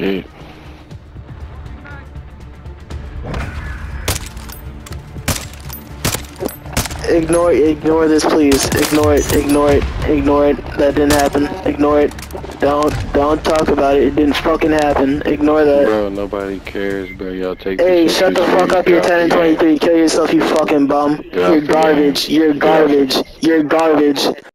shit. Ignore, ignore this, please. Ignore it, ignore it, ignore it. That didn't happen. Ignore it. Don't, don't talk about it. It didn't fucking happen. Ignore that. Bro, nobody cares, bro. Y'all take Hey, shut the fuck up. You're 10 and 23. Kill yourself, you fucking bum. You're garbage. You're garbage. You're garbage. You're garbage.